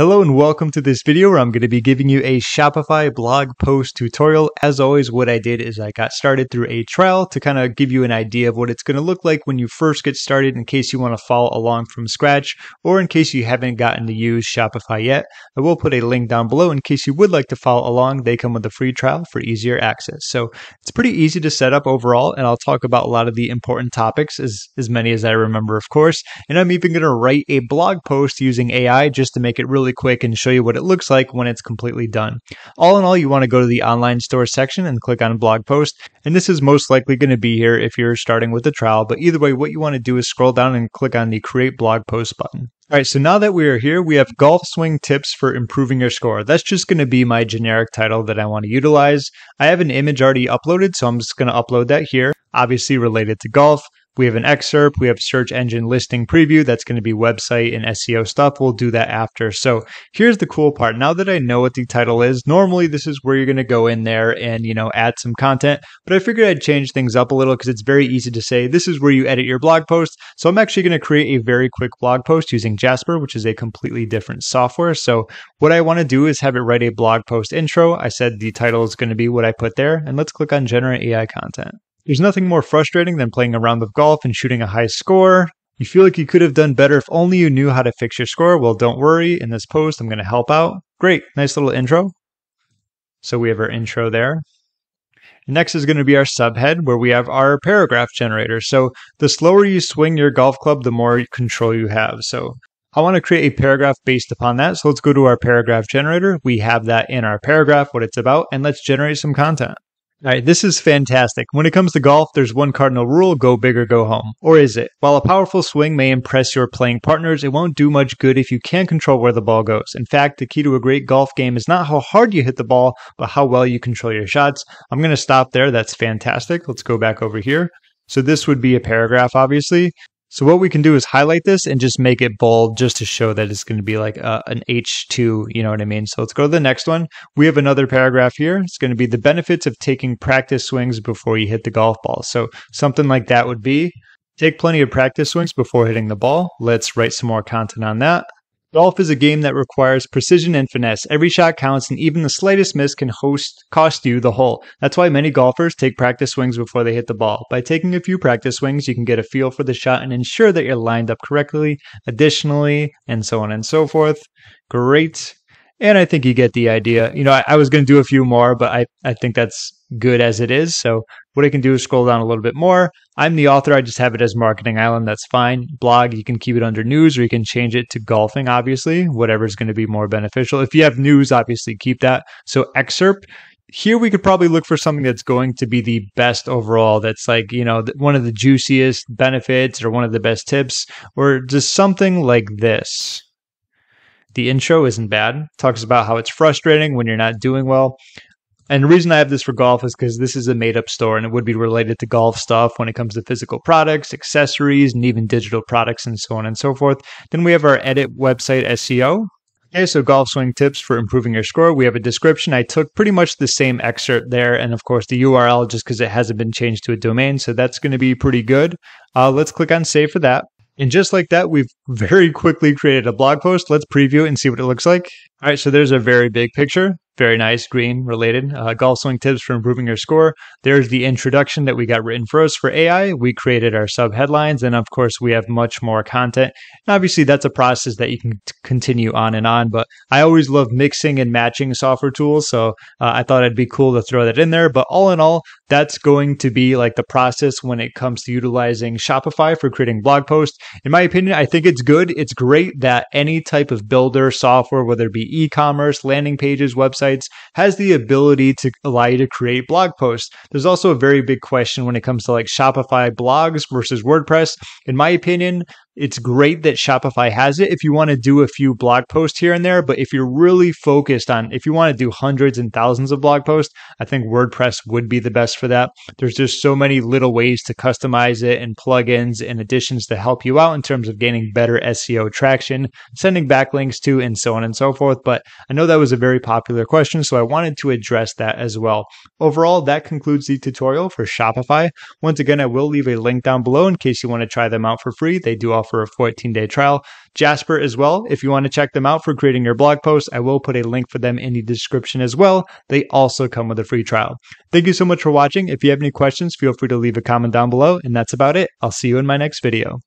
Hello and welcome to this video where I'm going to be giving you a Shopify blog post tutorial. As always, what I did is I got started through a trial to kind of give you an idea of what it's going to look like when you first get started in case you want to follow along from scratch or in case you haven't gotten to use Shopify yet. I will put a link down below in case you would like to follow along. They come with a free trial for easier access. So it's pretty easy to set up overall and I'll talk about a lot of the important topics as, as many as I remember, of course. And I'm even going to write a blog post using AI just to make it really really quick and show you what it looks like when it's completely done. All in all, you want to go to the online store section and click on blog post. And this is most likely going to be here if you're starting with a trial. But either way, what you want to do is scroll down and click on the create blog post button. All right, so now that we are here, we have golf swing tips for improving your score. That's just going to be my generic title that I want to utilize. I have an image already uploaded, so I'm just going to upload that here, obviously related to golf. We have an excerpt. We have search engine listing preview. That's going to be website and SEO stuff. We'll do that after. So here's the cool part. Now that I know what the title is, normally this is where you're going to go in there and, you know, add some content. But I figured I'd change things up a little because it's very easy to say this is where you edit your blog post. So I'm actually going to create a very quick blog post using Jasper, which is a completely different software. So what I want to do is have it write a blog post intro. I said the title is going to be what I put there. And let's click on generate AI content. There's nothing more frustrating than playing a round of golf and shooting a high score. You feel like you could have done better if only you knew how to fix your score. Well, don't worry. In this post, I'm going to help out. Great. Nice little intro. So we have our intro there. Next is going to be our subhead where we have our paragraph generator. So the slower you swing your golf club, the more control you have. So I want to create a paragraph based upon that. So let's go to our paragraph generator. We have that in our paragraph, what it's about, and let's generate some content. All right, this is fantastic. When it comes to golf, there's one cardinal rule go big or go home. Or is it? While a powerful swing may impress your playing partners, it won't do much good if you can't control where the ball goes. In fact, the key to a great golf game is not how hard you hit the ball, but how well you control your shots. I'm going to stop there. That's fantastic. Let's go back over here. So this would be a paragraph, obviously. So what we can do is highlight this and just make it bold just to show that it's going to be like a, an H2, you know what I mean? So let's go to the next one. We have another paragraph here. It's going to be the benefits of taking practice swings before you hit the golf ball. So something like that would be take plenty of practice swings before hitting the ball. Let's write some more content on that. Golf is a game that requires precision and finesse. Every shot counts, and even the slightest miss can host, cost you the hole. That's why many golfers take practice swings before they hit the ball. By taking a few practice swings, you can get a feel for the shot and ensure that you're lined up correctly, additionally, and so on and so forth. Great. And I think you get the idea. You know, I, I was going to do a few more, but I, I think that's good as it is. So what I can do is scroll down a little bit more. I'm the author. I just have it as Marketing Island. That's fine. Blog, you can keep it under news or you can change it to golfing, obviously, whatever is going to be more beneficial. If you have news, obviously keep that. So excerpt, here we could probably look for something that's going to be the best overall that's like you know one of the juiciest benefits or one of the best tips or just something like this the intro isn't bad. Talks about how it's frustrating when you're not doing well. And the reason I have this for golf is because this is a made up store and it would be related to golf stuff when it comes to physical products, accessories, and even digital products and so on and so forth. Then we have our edit website SEO. Okay, so golf swing tips for improving your score. We have a description. I took pretty much the same excerpt there, and of course the URL just because it hasn't been changed to a domain. So that's going to be pretty good. Uh, let's click on save for that. And just like that, we've very quickly created a blog post. Let's preview it and see what it looks like. All right, so there's a very big picture. Very nice, green related. Uh, golf swing tips for improving your score. There's the introduction that we got written for us for AI. We created our sub headlines, and of course, we have much more content. And obviously, that's a process that you can t- continue on and on. But I always love mixing and matching software tools, so uh, I thought it'd be cool to throw that in there. But all in all, that's going to be like the process when it comes to utilizing Shopify for creating blog posts. In my opinion, I think it's good. It's great that any type of builder software, whether it be e-commerce, landing pages, websites, has the ability to allow you to create blog posts. There's also a very big question when it comes to like Shopify blogs versus WordPress. In my opinion, it's great that Shopify has it if you want to do a few blog posts here and there. But if you're really focused on, if you want to do hundreds and thousands of blog posts, I think WordPress would be the best for that. There's just so many little ways to customize it and plugins and additions to help you out in terms of gaining better SEO traction, sending backlinks to, and so on and so forth. But I know that was a very popular question, so I wanted to address that as well. Overall, that concludes the tutorial for Shopify. Once again, I will leave a link down below in case you want to try them out for free. They do offer a 14 day trial. Jasper as well. If you want to check them out for creating your blog post, I will put a link for them in the description as well. They also come with a free trial. Thank you so much for watching. If you have any questions, feel free to leave a comment down below. And that's about it. I'll see you in my next video.